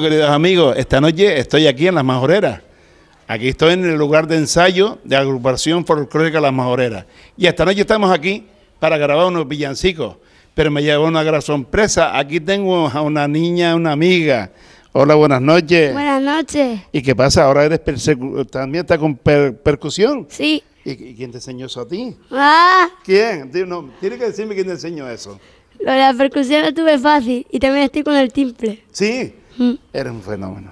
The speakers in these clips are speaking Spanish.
Bueno, queridos amigos, esta noche estoy aquí en Las Majoreras. Aquí estoy en el lugar de ensayo de agrupación folclórica Las Majoreras. Y esta noche estamos aquí para grabar unos villancicos. Pero me lleva una gran sorpresa. Aquí tengo a una niña, una amiga. Hola, buenas noches. Buenas noches. ¿Y qué pasa? ¿Ahora eres también está con per- percusión? Sí. ¿Y, y quién te enseñó eso a ti? Ah, ¿Quién? No, tiene que decirme quién te enseñó eso. lo de la percusión lo tuve fácil y también estoy con el timple. Sí, Mm. eres un fenómeno.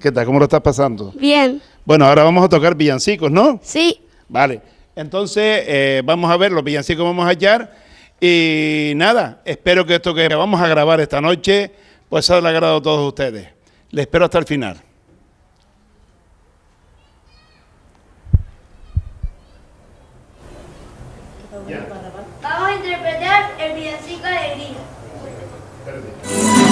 ¿Qué tal? ¿Cómo lo estás pasando? Bien. Bueno, ahora vamos a tocar villancicos, ¿no? Sí. Vale. Entonces, eh, vamos a ver los villancicos que vamos a hallar. Y nada, espero que esto que vamos a grabar esta noche, pues sea del agrado a todos ustedes. Les espero hasta el final. Vamos a interpretar el villancico Alegría. Corazón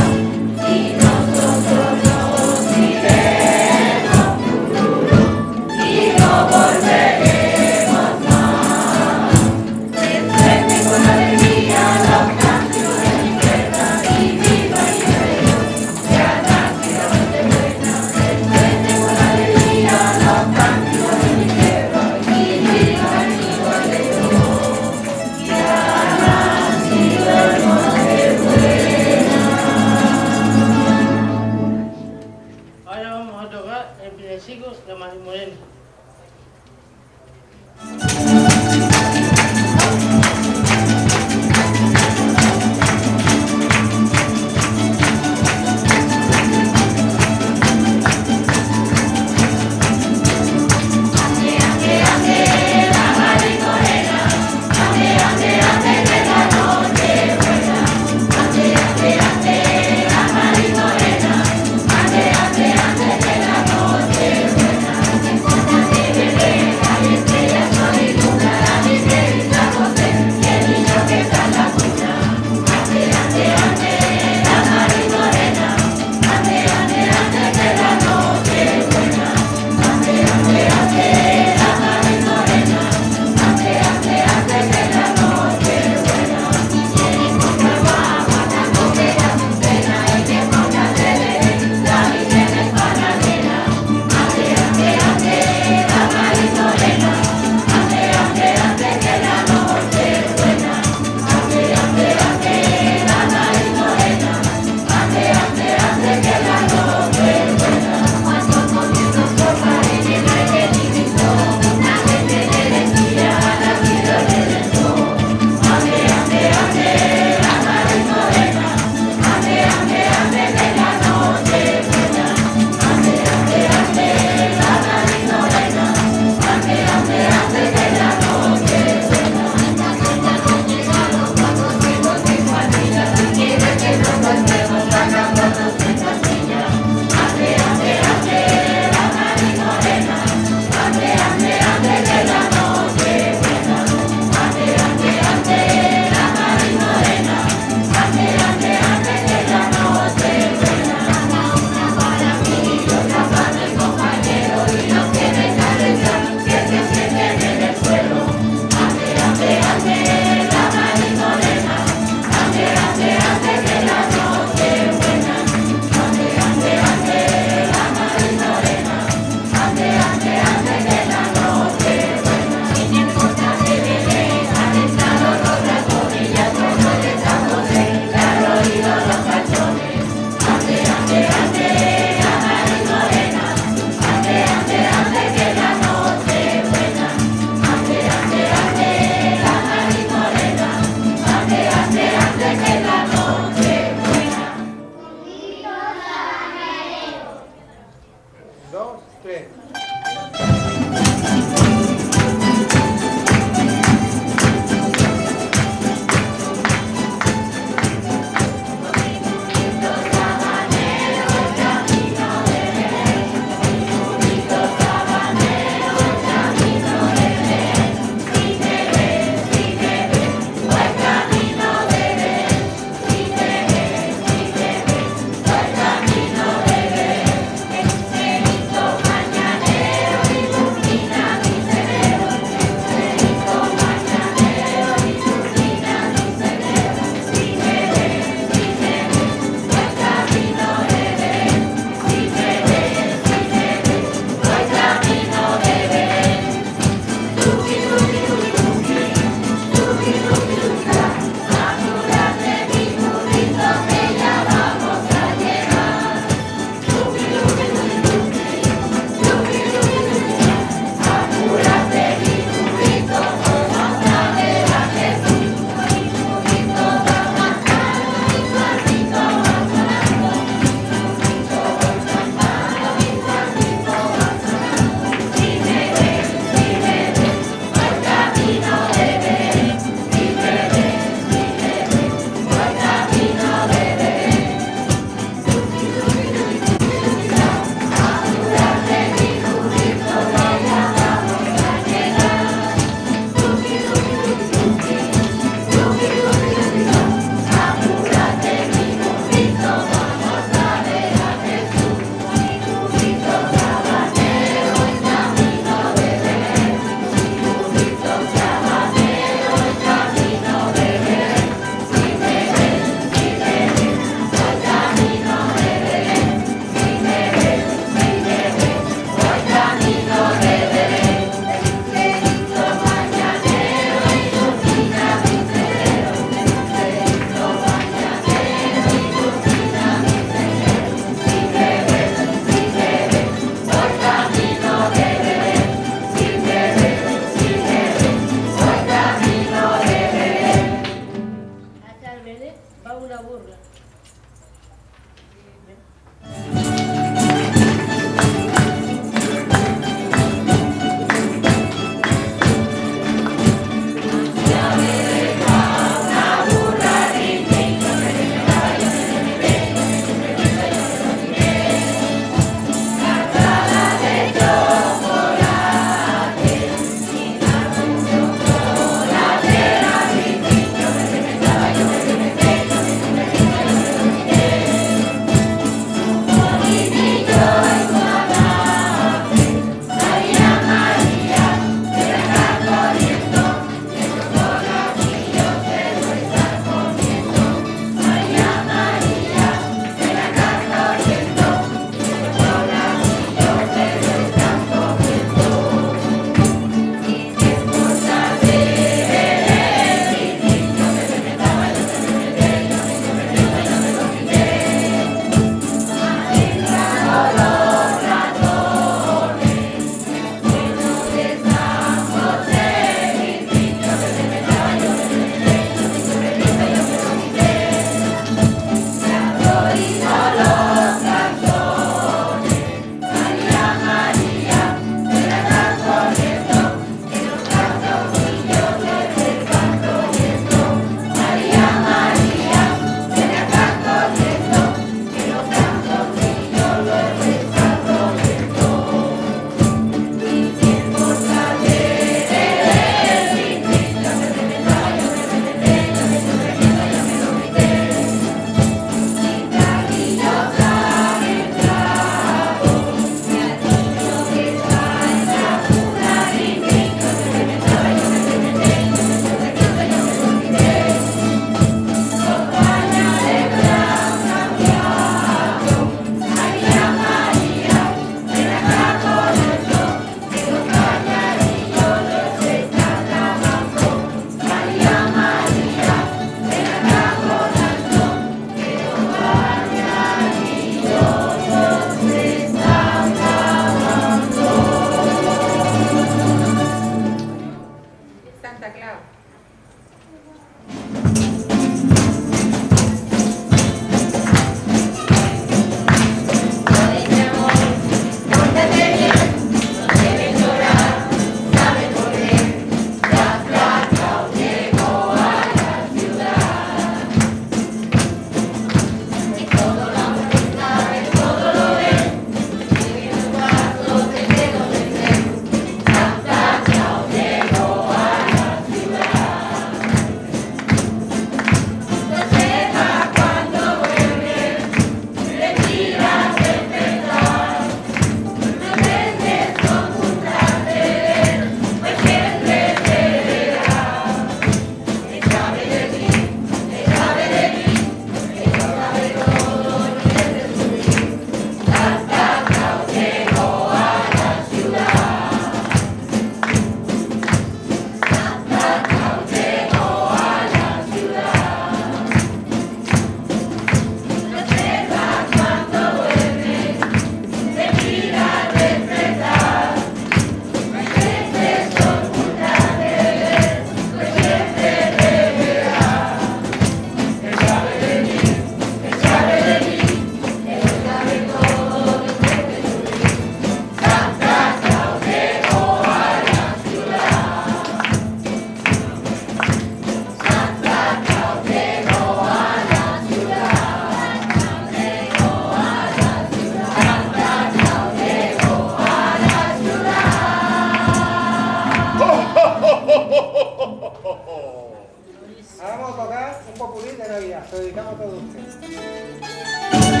tocar un popurrí de Navidad. Se lo dedicamos a todos ustedes.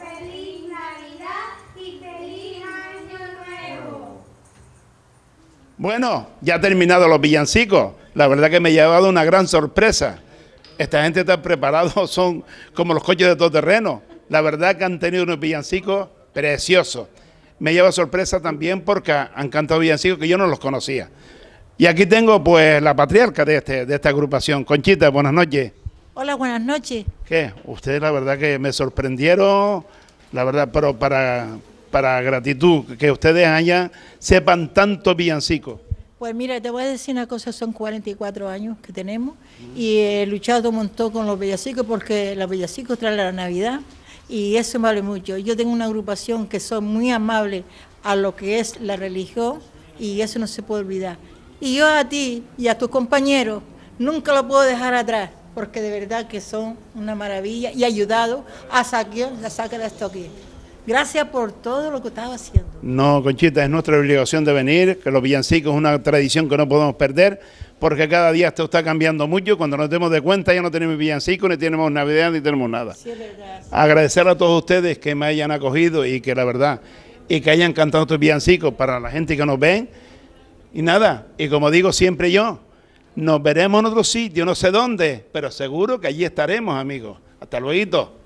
feliz Navidad y feliz Año Nuevo. Bueno, ya ha terminado los villancicos. La verdad que me ha llevado una gran sorpresa. Esta gente está preparada, son como los coches de todo terreno. La verdad que han tenido unos villancicos preciosos. Me lleva sorpresa también porque han cantado villancicos que yo no los conocía. Y aquí tengo pues la patriarca de, este, de esta agrupación. Conchita, buenas noches. Hola, buenas noches. ¿Qué? Ustedes la verdad que me sorprendieron, la verdad, pero para, para gratitud, que ustedes allá sepan tanto villancico. Pues mira, te voy a decir una cosa, son 44 años que tenemos y he luchado un montón con los villancicos porque los villancicos traen la Navidad y eso me vale mucho. Yo tengo una agrupación que son muy amables a lo que es la religión y eso no se puede olvidar. Y yo a ti y a tus compañeros nunca lo puedo dejar atrás porque de verdad que son una maravilla y ayudado a sacar, la sacar de esto aquí. Gracias por todo lo que estaba haciendo. No, Conchita, es nuestra obligación de venir, que los villancicos es una tradición que no podemos perder, porque cada día esto está cambiando mucho. Cuando nos demos de cuenta ya no tenemos villancicos, ni tenemos Navidad, ni tenemos nada. Sí, es verdad. Agradecer a todos ustedes que me hayan acogido y que la verdad, y que hayan cantado estos villancicos para la gente que nos ven. Y nada, y como digo siempre yo, nos veremos en otro sitio, no sé dónde, pero seguro que allí estaremos, amigos. Hasta luego.